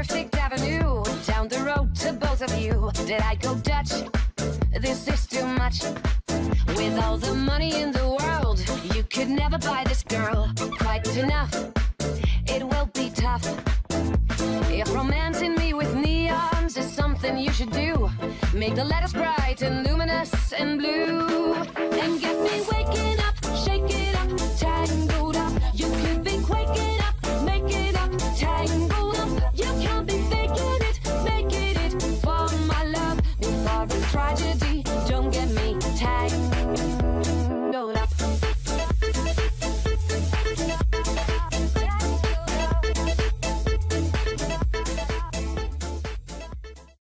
perfect avenue down the road to both of you. Did I go Dutch? This is too much. With all the money in the world, you could never buy this girl quite enough. It will be tough. If romancing me with neons is something you should do, make the letters bright and luminous and blue. tragedy.